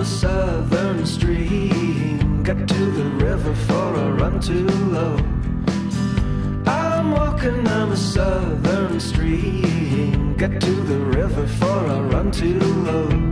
a southern stream. Got to the river for a run too low. I'm walking on a southern stream. Got to the river for a run too low.